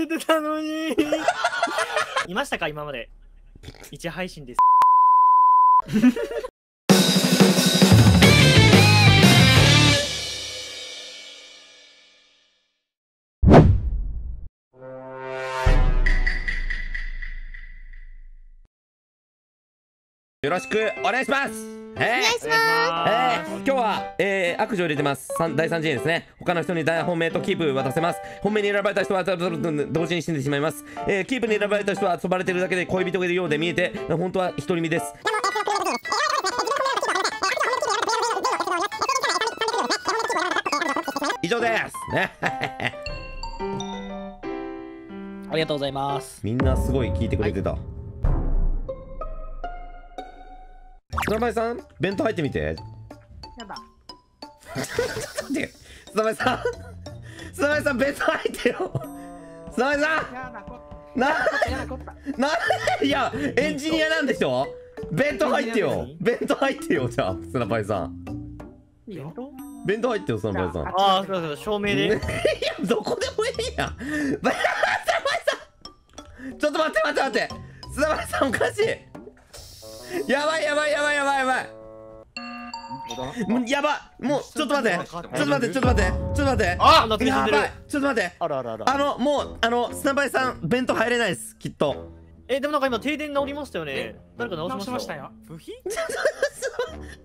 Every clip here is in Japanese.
じてたのに。いましたか今まで。一配信です。よろしくお願いします。えーお願いします。えー今日は、えー、悪女を入れてます。三第3次元ですね。他の人に大本命とキープ渡せます。本命に選ばれた人は同時に死んでしまいます、えー、キープに選ばれた人は遊ばれてるだけで恋人がいるようで見えて本当は独り身です。以上です。ね ありがとうございます。みんなすごい聞いてくれてた、砂前さん弁当入ってみて。やだ。で、砂前さん。砂前さん弁当入ってよ。砂前さやだ、こんな。な、いや、エンジニアなんでしょ弁当入ってよ。弁当入ってよ、じゃあ、砂前さん。いいよ。弁当入ってよ、砂前さん。じゃああそうそう照明で、ね。いや、どこでもいいやん。砂前さん。ちょっと待って待って待って。砂前さんおかしいやばいやばいやばいやばいやばい。もうやば。もうちょっと待って。ちょっと待ってちょっと待って。ちょっと待って。あやばい。ちょっと待って。あるあるあるあのもうあの砂林さん弁当入れないですきっと。えでもなんか今停電治りましたよね。誰か直し直ましたしましたよ。部品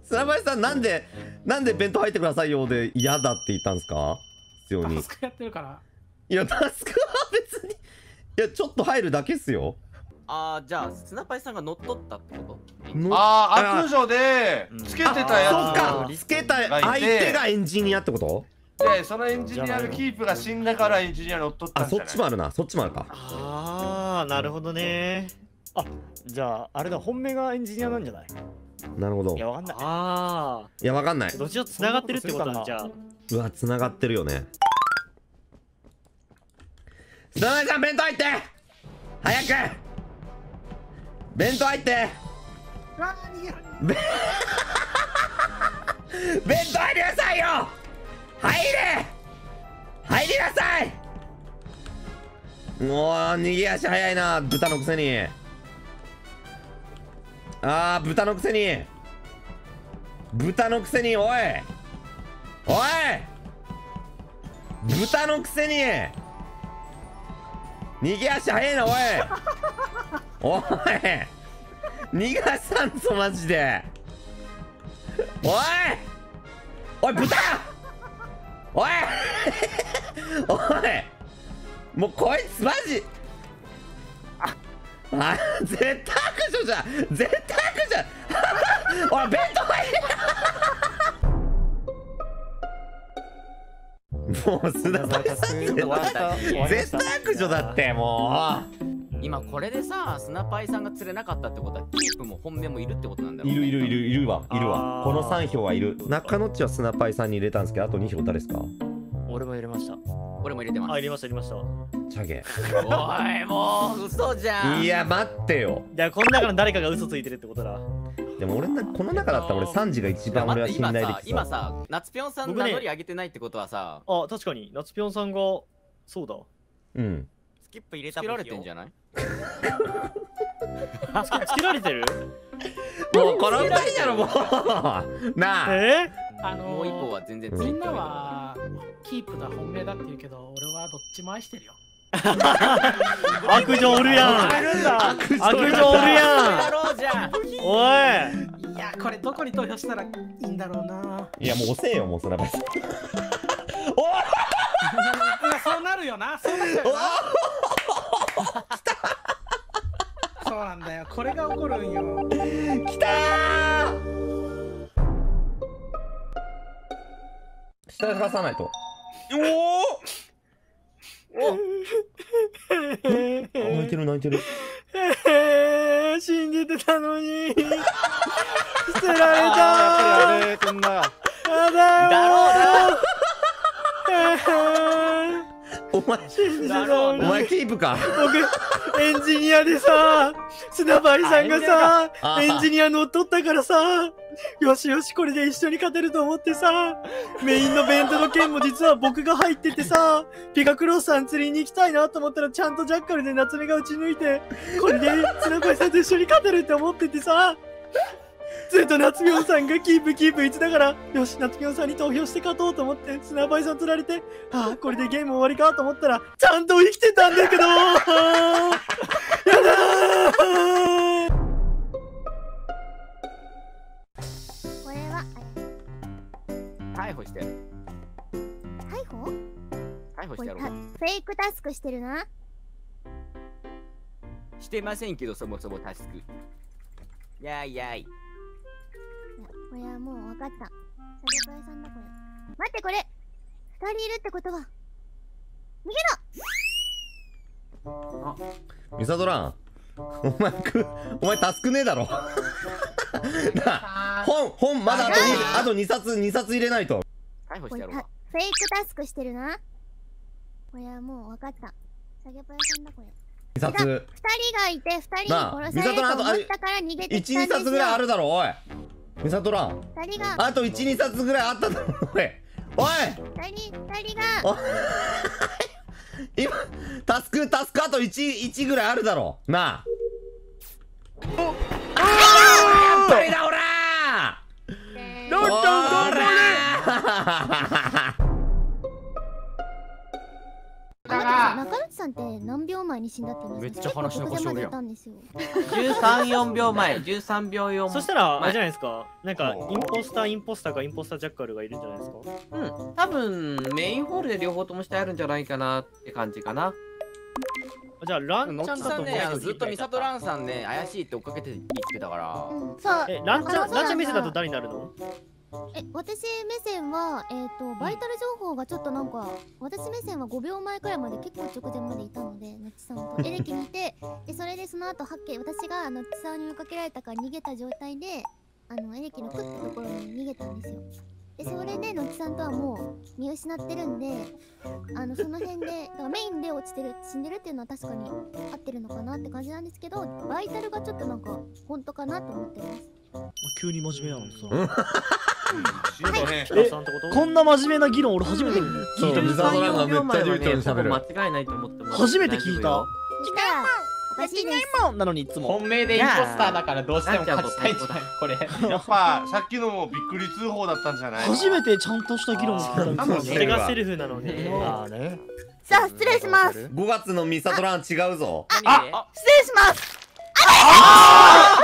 砂林さんなんでなんで弁当入ってくださいよで嫌だって言ったんですか？必要に。タスクやってるから。いやタスクは別に。いやちょっと入るだけっすよあーじゃあスナパイさんが乗っ取ったってこと？のああ悪女でうん。つけてたやつ。そっか。つけた相手がエンジニアってこと？でそのエンジニアのキープが死んだからエンジニア乗っ取ったあそんじゃない？っちもあるな。そっちもあるか。ああなるほどね。じゃああれだ本命がエンジニアなんじゃない？なるほど。いいやわかんない。あやわかんない。あどっちも繋がってるってことなんじゃあ。うわ繋がってるよね。砂林さん弁当入って。早く弁当入って。弁当入りなさいよ。入れ。入りなさい。もう逃げ足早いな豚のくせに。あー豚のくせに。豚のくせにおい。おい。豚のくせに。逃げ足早いなおいおい逃がさんぞマジで。おいおい豚！おいおいもうこいつマジ！あ絶対悪女じゃん！絶対悪じゃん！おい弁当入れ もう砂場さん絶対絶対悪女だっても今これでさスナパイさんが釣れなかったってことはキープも本命もいるってことなんだろう、ね、ういるいるいるいるわ。いるわ。この3票はいる。中野っちは砂パイさんに入れたんですけどあと2票誰ですか？俺も入れました。俺も入れてます。あ入れました入れました。チャゲ。おいもう嘘じゃん。いや待ってよ。いやこの中の誰かが嘘ついてるってことだ。でも俺なこの中だったら俺サンジが一番俺は信頼できそう。今さ夏ぴょんさん名乗り上げてないってことはさ、あ確かに。夏ぴょんさんがそうだ。うん。スキップ入れつけられてんじゃないつけられてる？もうこの二人やろもうなあえあのもう。一歩は全然釣れてみんなはキープが本命だって言うけど、俺はどっちも愛してるよ。悪女おるやん。悪女おるやん。ん。おい。いや、これどこに投票したらいいんだろうな。いやもう押せよもう砂場さんいや、そうなるよな。そうなっちゃうよな。そうなんだよ。これが起こるんよ。きたー。下でさないと。おお泣いてる泣いてる。えー、信じてたのに。捨てられたあーやっぱりあれくんだお前キープか。僕エンジニアでさ砂張さんがさエンジニア乗っ取ったからさよしよし、これで一緒に勝てると思ってさ、メインのベントの件も実は僕が入っててさ、ピカクロスさん釣りに行きたいなと思ったらちゃんとジャッカルで夏目が打ち抜いて、これで綱越さんと一緒に勝てるって思っててさ、ずっと夏美音さんがキープキープ言ってたから、よし、夏美音さんに投票して勝とうと思って、砂場さん釣られて、ああ、これでゲーム終わりかと思ったら、ちゃんと生きてたんだけど、やだー。これは逮捕して。やる逮捕？逮捕してやろう。フェイクタスクしてるな？してませんけどそもそもタスク。やーいやーい。いやこれはもう分かった。サゲパイさんだこれ。待ってこれ。二人いるってことは。逃げろミサドラン。お前くお前タスクねえだろ。なあ本本まだあとにあと2冊2冊入れないと。逮捕しこれたてやろう。かフェイクタスクしてるな。これはもう分かった。サゲパイさんだこれ。2冊。二人がいて二人に殺されると思ったから逃げてきたん12ですよ。冊ぐらいあるだろおいミサトラン二人が。あと12冊ぐらいあっただろおいおい。二人二人が。お 今タスクタスクあと 1, 1ぐらいあるだろなあ。やっぱりだおらロットン頑張れ中内さんって何秒前に死んだってめっちゃ話の腰折るやん。結構直前までいたんですよ。13、4秒前、13秒4そしたら、あ前れじゃないですか？なんか、インポスター、インポスターか、インポスタージャッカルがいるんじゃないですか？うん、多分メインホールで両方ともしてあるんじゃないかなって感じかな。じゃあ、ランノちゃんかと思うッチさんねあのずっとミサトラン。ンさんね怪しいって追っかけて言ってたから。うん。そう。え、ランちゃん、あのランちゃん目線だとさ誰になるの？え私目線はえっ、とバイタル情報がちょっとなんか私目線は5秒前くらいまで結構直前までいたのでのっちさんと。エレキにいてでそれでその後はっきり私がのっちさんに追いかけられたから逃げた状態であのエレキのクってところに逃げたんですよ。でそれでのっちさんとはもう見失ってるんであのその辺で だからメインで落ちてる死んでるっていうのは確かに合ってるのかなって感じなんですけどバイタルがちょっとなんか本当かなと思ってます。急に真面目なのさ。こんな真面目な議論俺初めて聞いたそうミサトランがめっちゃ流暢に喋るほぼ間違いないと思ってます。初めて聞いた大丈夫よ。そしたらおかしいですなのにいつも。本命でインポスターだからどうしても勝ちたいんじゃないこれ。やっぱさっきのもびっくり通報だったんじゃない初めてちゃんとした議論を聞いたあーそれがセルフなのね。ああね。さあ失礼します5月のミサトラン違うぞ何で失礼しますあ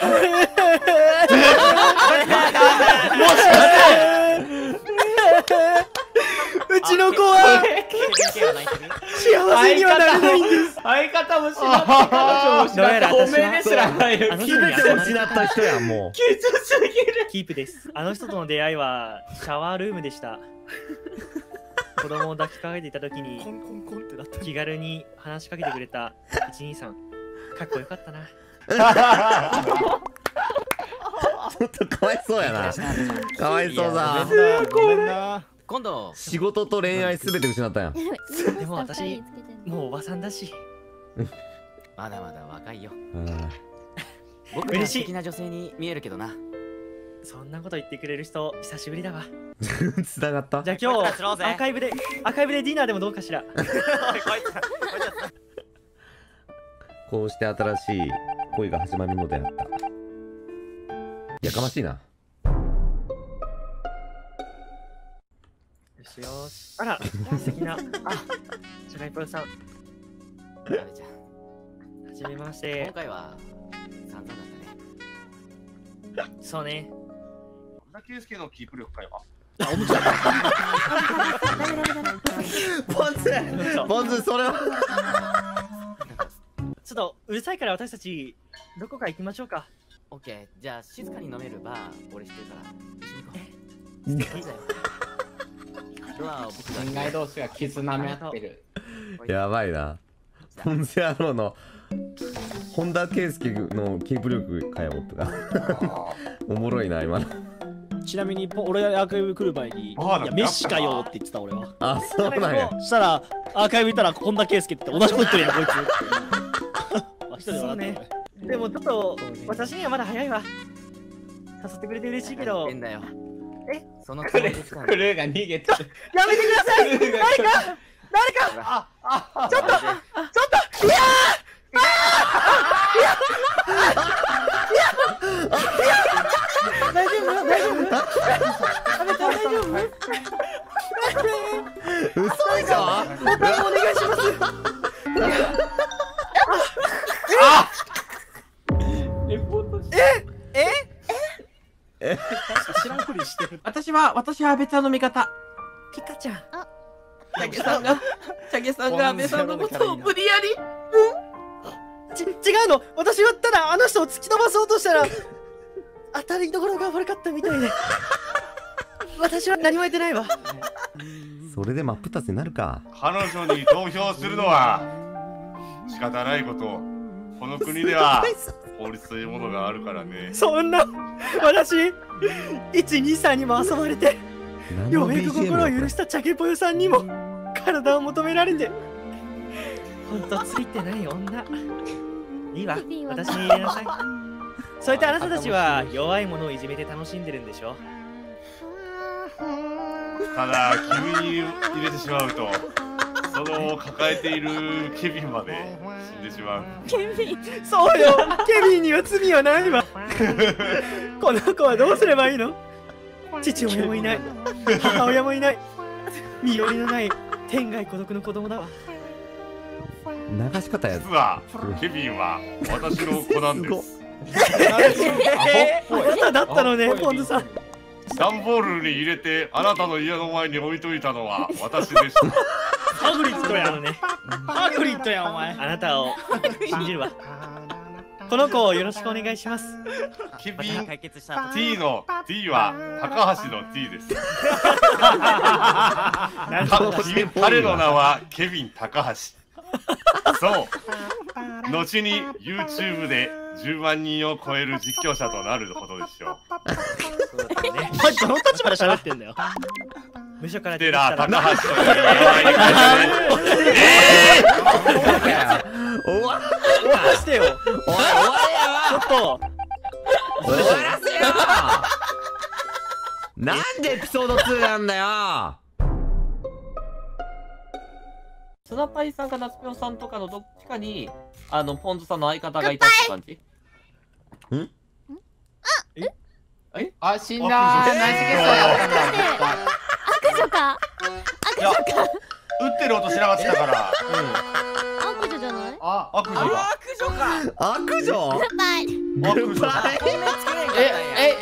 もしかしてうちの子は幸せにはなれないんです相方もしなって彼女もしなって本命ですらないよ。キ人に全て失った人やんもキープです。あの人との出会いはシャワールームでした。子供を抱きかかえていた時に気軽に話しかけてくれた123かっこよかったな。うちょっとかわいそうやな。かわいそうだ。今度仕事と恋愛すべて失ったやん。でも私もうおばさんだし。まだまだ若いよ。うん。僕は嬉しい。素敵な女性に見えるけどなそんなこと言ってくれる人久しぶりだわ。つながったじゃあ今日アーカイブでアーカイブでディナーでもどうかしら。こうして新しい恋が始まるのであったやかましいなよしよし。あら素敵な。あ、シャガイプロさん。あれじゃんはじめまし今て。回は散々だったねそうね。小田圭介のキープ力か よ。ポンズポンズそれはとうるさいから私たちどこか行きましょうか。オッケー。じゃあ静かに飲めるバー俺知ってるから一緒に行こう。わ僕たち恋愛同士が絆め合ってる。やばいな。ポンセ野郎の本田圭佑のキープ力かよもっとかおもろいな今の。ちなみにポ俺アーカイブ来る前に「いやメッシかよ」って言ってた俺は。あそうなんや。そしたらアーカイブ見たら本田圭佑って同じこと言ってるやんこいつ人で笑ってたでもちょっと私にはまだ早いわ。誘ってくれて嬉しいけど。変だよ。え？そのつクルもりですからクルーが逃げてる。やめてください。誰か！誰か！あ、あ、ちょっとちょっといや大丈夫大丈夫私は、私は安倍ちゃんの味方。ピカちゃん。チャゲさんが、チャゲさんが安倍さんのことを無理やり。ち違うの？私はただあの人を突き飛ばそうとしたら当たりどころが悪かったみたいで。私は何も言ってないわ。それで真っ二つになるか。彼女に投票するのは仕方ないこと。この国では 法律というものがあるからね。そんな私123にも遊ばれてようやく心を許だしたチャケポヨさんにも体を求められて。ほんとついてない女。いいわ。私に入れなさい。そういったあなたたちは弱いものをいじめて楽しんでるんでしょ？ただ君に入れてしまうとその抱えているケビンまで死んでしまう。ケビンそうよ。ケビンには罪はないわ。この子はどうすればいいの？父親もいない。母親もいない。身寄りのない天涯孤独の子供だわ。流し方や実はケビンは私の子なんです。あなただったのねポンズさん。段ボールに入れてあなたの家の前に置いといたのは私でしたハグリッドやあのね。ハグリッドやお前。あなたを信じるわ。この子をよろしくお願いします。ケビン解決した T の T は高橋の T です。彼の名はケビン高橋。そう。後に YouTube で10万人を超える実況者となるほどでしょうそうだねお前どの立場で喋ってんだよ無所からで出てきたらら高橋というえて終わらしてよ終わちょっと終わらせよなんでエピソード2なんだよスナパイさんか夏ぴょんさんとかのどっちかに、あの、ポンズさんの相方がいたって感じあ、死んだー。何してそうやったんだ。悪女か。悪女か打ってる音しなかったから。悪女じゃない？あ、悪女だ悪女か。悪女？グッバイ。グッバイ。え、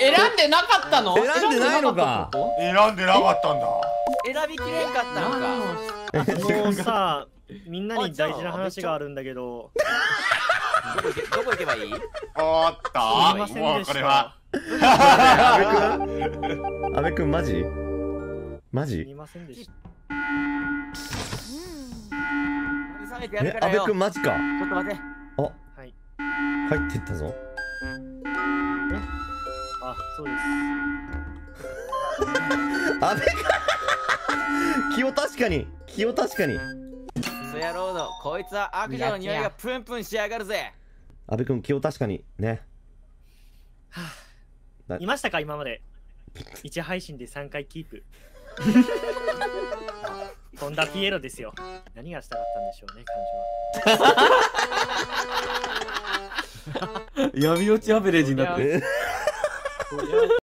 え、選んでなかったの？選んでないのか。選んでなかったんだ。選びきれんかったのか。もうさ みんなに大事な話があるんだけど。どこ行けばいい？あったすいませんもでした。うこれは。阿部君マジ？マすジみませんでした。え阿部からよ。ちょ君マジか？っと待ってはい。入ってったぞ。あそうです。阿部君 気を確かに。気を確かに。クソ野郎のこいつは悪女の匂いがプンプンしやがるぜ。阿部君気を確かに。ね。いましたか今まで。1配信で3回キープとんだピエロですよ。何がしたかったんでしょうね彼女は。闇落ちアベレージになって